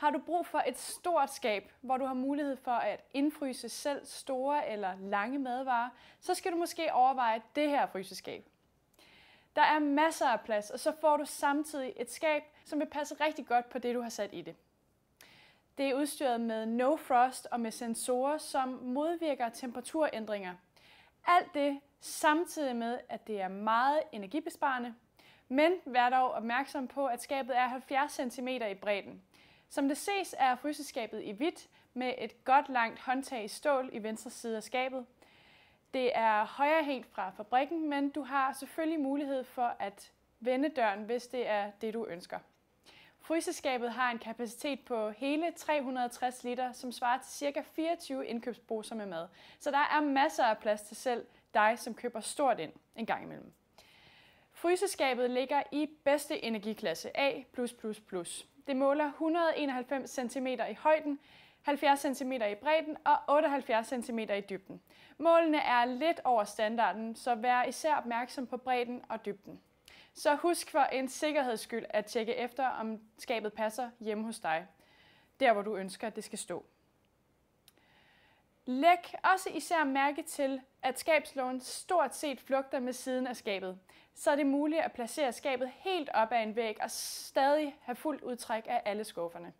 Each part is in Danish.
Har du brug for et stort skab, hvor du har mulighed for at indfryse selv store eller lange madvarer, så skal du måske overveje det her fryseskab. Der er masser af plads, og så får du samtidig et skab, som vil passe rigtig godt på det, du har sat i det. Det er udstyret med no frost og med sensorer, som modvirker temperaturændringer. Alt det samtidig med, at det er meget energibesparende, men vær dog opmærksom på, at skabet er 70 cm i bredden. Som det ses er fryseskabet i hvidt med et godt langt håndtag i stål i venstre side af skabet. Det er højre helt fra fabrikken, men du har selvfølgelig mulighed for at vende døren, hvis det er det, du ønsker. Fryseskabet har en kapacitet på hele 360 liter, som svarer til ca. 24 indkøbsposer med mad. Så der er masser af plads til selv dig, som køber stort ind en gang imellem. Fryseskabet ligger i bedste energiklasse A+++. Det måler 191 cm i højden, 70 cm i bredden og 78 cm i dybden. Målene er lidt over standarden, så vær især opmærksom på bredden og dybden. Så husk for en sikkerheds skyld at tjekke efter, om skabet passer hjemme hos dig, der hvor du ønsker, at det skal stå. Læg også især mærke til, at skabslågen stort set flugter med siden af skabet, så er det muligt at placere skabet helt op ad en væg og stadig have fuldt udtræk af alle skufferne.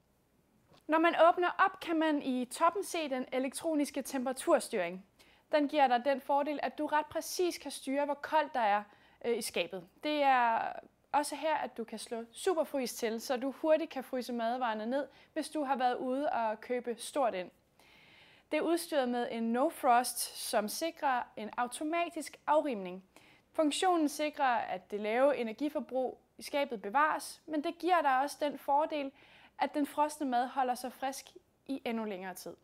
Når man åbner op, kan man i toppen se den elektroniske temperaturstyring. Den giver dig den fordel, at du ret præcis kan styre, hvor koldt der er øh, i skabet. Det er også her, at du kan slå superfrys til, så du hurtigt kan fryse madvarerne ned, hvis du har været ude og købe stort ind. Det er udstyret med en No Frost, som sikrer en automatisk afrimning. Funktionen sikrer, at det lave energiforbrug i skabet bevares, men det giver dig også den fordel, at den frosne mad holder sig frisk i endnu længere tid.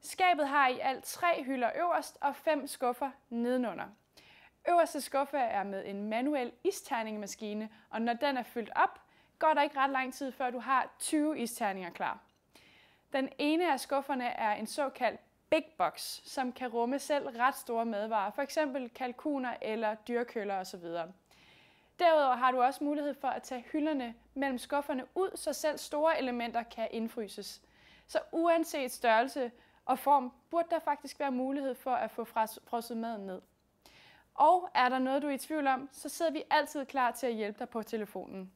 Skabet har i alt tre hylder øverst og fem skuffer nedenunder. Øverste skuffe er med en manuel isterningemaskine, og når den er fyldt op, går der ikke ret lang tid, før du har 20 isterninger klar. Den ene af skufferne er en såkaldt big box, som kan rumme selv ret store madvarer, f.eks. kalkuner eller dyrkøller osv. Derudover har du også mulighed for at tage hylderne mellem skufferne ud, så selv store elementer kan indfryses. Så uanset størrelse og form, burde der faktisk være mulighed for at få frosset maden ned. Og er der noget, du er i tvivl om, så sidder vi altid klar til at hjælpe dig på telefonen.